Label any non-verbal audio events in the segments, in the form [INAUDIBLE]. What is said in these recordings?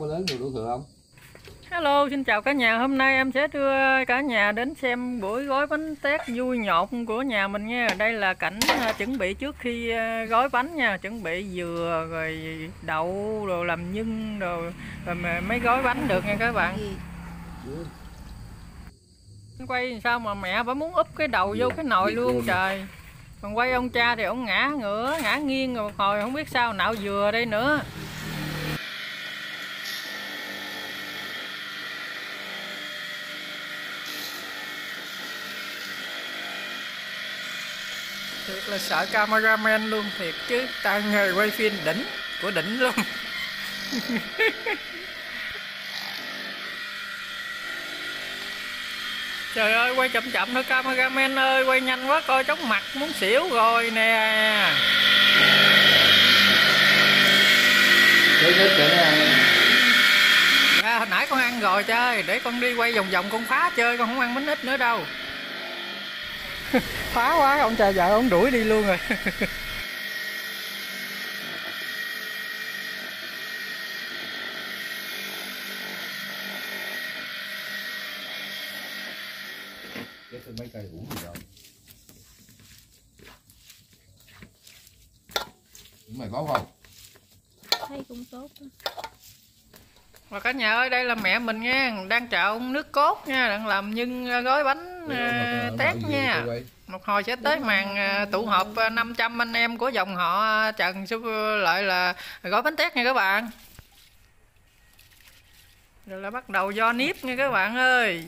bờ lớn người đủ thừa không Hello, xin chào cả nhà. Hôm nay em sẽ đưa cả nhà đến xem buổi gói bánh tét vui nhộn của nhà mình nha. Đây là cảnh à, chuẩn bị trước khi à, gói bánh nha, chuẩn bị dừa rồi đậu rồi làm nhân rồi rồi mới gói bánh được nha các bạn. Quay sao mà mẹ bà muốn úp cái đầu vô cái nồi luôn trời. Còn quay ông cha thì ông ngã ngửa, ngã nghiêng rồi một hồi không biết sao nạo dừa đây nữa. Thiệt là sợ cameraman luôn thiệt chứ. Tay nghề quay phim đỉnh của đỉnh luôn [LAUGHS] trời ơi quay chậm chậm thôi cameraman ơi quay nhanh quá coi chóng mặt muốn xỉu rồi nè. À, hồi nãy con ăn rồi chơi để con đi quay vòng vòng con phá chơi con không ăn bánh ít nữa đâu [LAUGHS] phá quá ông trời vợ ông đuổi đi luôn rồi. Mấy cây uống gì Những mày bó không thấy cũng tốt. đó. Và cả nhà ơi đây là mẹ mình nha. Đang trộn nước cốt nha. Đang làm nhân gói bánh à, tét nha. một hồi sẽ tới màn à, tụ họp à, 500 anh em của dòng họ Trần sẽ lại là gói bánh tét nha các bạn. Rồi là bắt đầu do nếp nha các bạn ơi.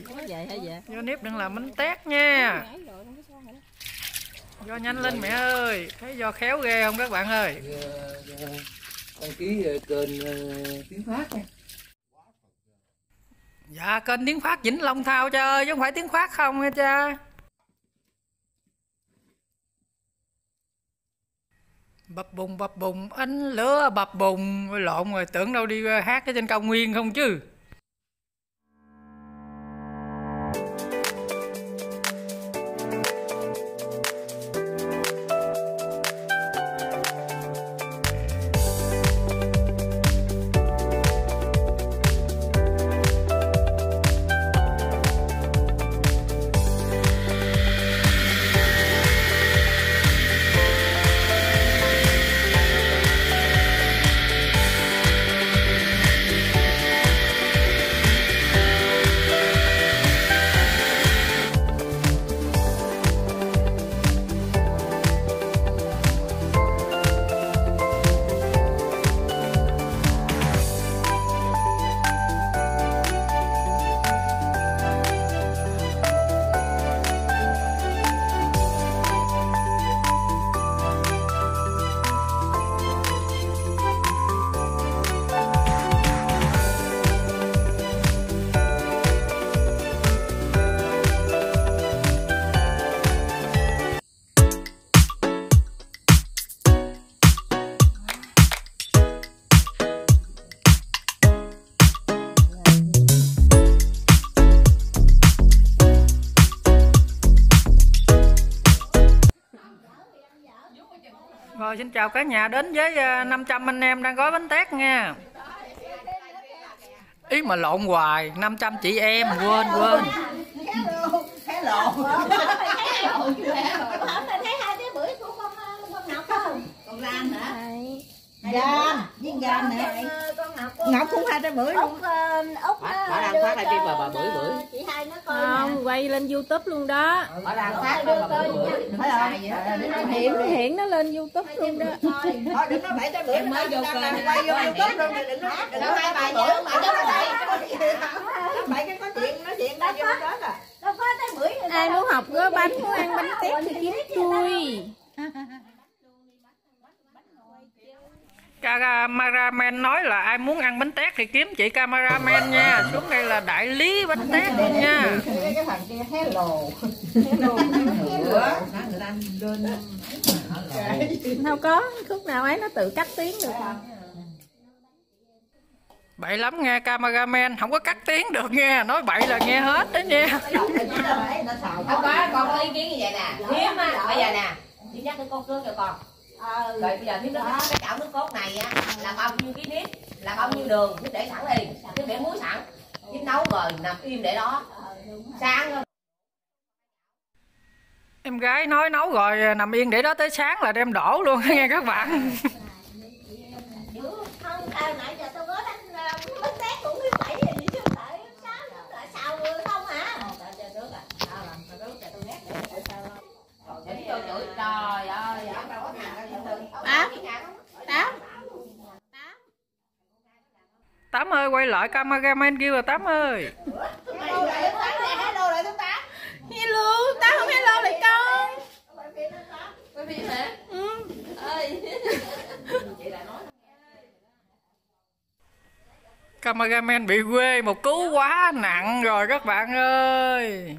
Do nếp đừng làm bánh tét nha. Do nhanh lên mẹ ơi. Thấy do khéo ghê không các bạn ơi? Đăng ký ờ, kênh ờ, tiếng phát nha dạ kênh tiếng phát vĩnh long thao cha ơi, chứ không phải tiếng phát không nghe cha. Bập bùng bập bùng, ánh lửa bập bùng. Lộn rồi, tưởng đâu đi hát ở trên cao nguyên không chứ? Rồi xin chào cả nhà, đến với ờ, 500 anh em đang gói bánh tét nha. Ý mà lộn hoài 500 chị em, quên quên. Thấy lộ thấy hai cái bưởi của con con ngọc không còn lan hả Đấy gan viên gan nè. con ngọc ngọc cũng hai trái bưởi luôn. Út út Bà- bà đang phát livestream mà bà bưởi bưởi. chị hai nó coi không quay lên youtube luôn đó. Ở đang phát mà bưởi thấy không hiện hiện nó lên youtube luôn đó. thôi đừng nói bảy trái bưởi mới vô kênh quay vô youtube luôn. đừng nói đừng nói hai bài bưởi, bưởi mà nó bảy. bảy cái có chuyện nói chuyện ra vô đó à ai muốn học gói bánh muốn ăn bánh tét thì kiếm tôi Cameraman nói là ai muốn ăn bánh tét thì kiếm chị cameraman nha Xuống đây là đại lý bánh tét luôn nha cái thằng kia hello đâu có khúc nào ấy nó tự cắt tiếng được mà Bậy lắm nghe cameraman Không có cắt tiếng được nghe Nói bậy là nghe hết đó nha Không có, con có ý kiến như vậy nè. Hiếm á, bây giờ nè. Đi nhắc cái con cước cho con. Ờ Rồi bây giờ nếu nó cái chảo nước cốt này á là bao nhiêu ký nếp là bao nhiêu đường? Chứ để sẵn đi. Chứ để muối sẵn. Chứ nấu rồi nằm im để đó. Sáng em gái nói nấu rồi nằm yên để đó tới sáng là đem đổ luôn [LAUGHS] nghe các bạn không sao nãy giờ tôi có đánh bánh tét cũng biết bảy giờ gì chứ tại sao tại sao không hả để cho chửi trời ơi tám tám tám ơi quay lại cameraman kêu là tám ơi Hello lại tám hello tám. không hello lại con Bởi vì hả? ừ. cameraman bị quê một cú quá nặng rồi các bạn ơi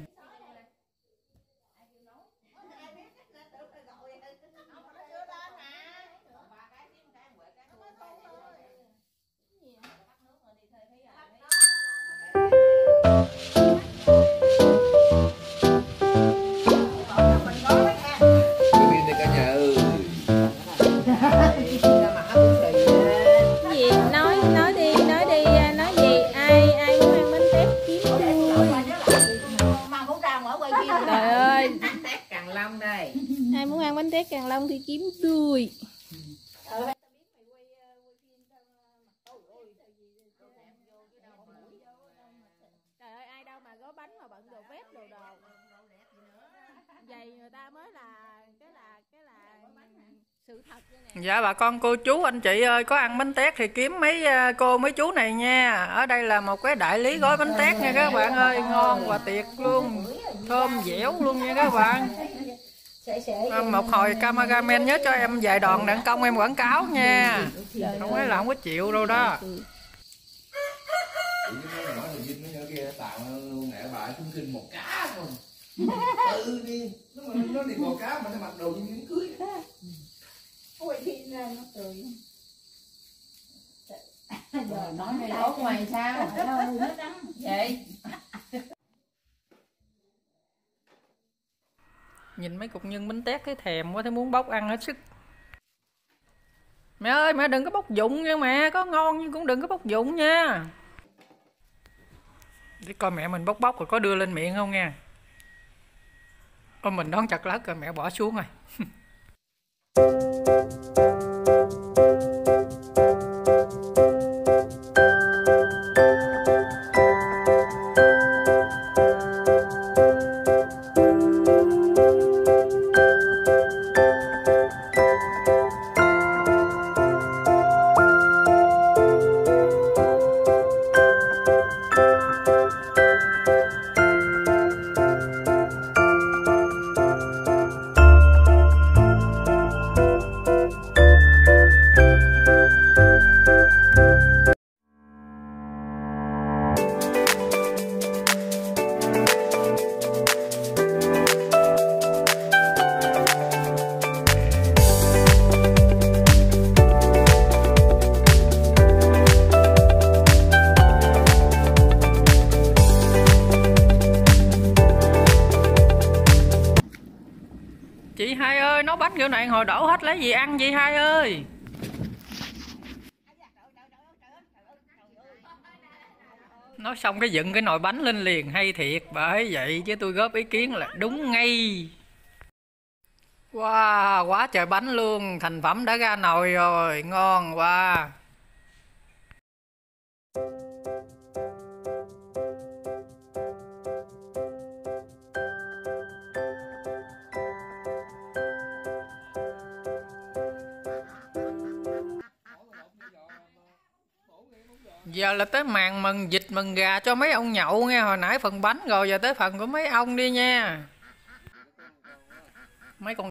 mà bận đồ vét đồ đồ? Vậy người ta mới là, cái là cái là sự thật dạ bà con cô chú, anh chị ơi, có ăn bánh tét thì kiếm mấy ờ, cô, mấy chú này nha. Ở đây là một cái đại lý gói bánh tét nha các bạn ơi. Ngon và tuyệt luôn, thơm dẻo luôn nha các bạn. Ờ, một hồi cameraman nhớ cho em vài đoạn đặng công em quảng cáo nha. Không phải là không có chịu đâu đó tạo mẹ bà chung kinh một cá không [LAUGHS] tự đi nó mà nó đi một cá mà nó mặc đồ như miếng cưới. [LAUGHS] Nói hay tốt ngoài sao? Vậy? [LAUGHS] Nhìn mấy cục nhân bánh tét thấy thèm quá thấy muốn bóc ăn hết sức. Mẹ ơi mẹ đừng có bóc dụng nha mẹ. Có ngon nhưng cũng đừng có bóc dụng nha để coi mẹ mình bóc bóc rồi có đưa lên miệng không nha ôi mình đón chặt lất rồi mẹ bỏ xuống rồi. [LAUGHS] hai ơi, nấu bánh kiểu này hồi đổ hết lấy gì ăn gì hai ơi? Nói xong cái dựng cái nồi bánh lên liền, hay thiệt bởi vậy chứ tôi góp ý kiến là đúng ngay. Wow, quá trời bánh luôn, thành phẩm đã ra nồi rồi, ngon quá. Giờ là tới màn mừng vịt mừng gà cho mấy ông nhậu nghe. Hồi nãy phần bánh rồi, giờ tới phần của mấy ông đi nha.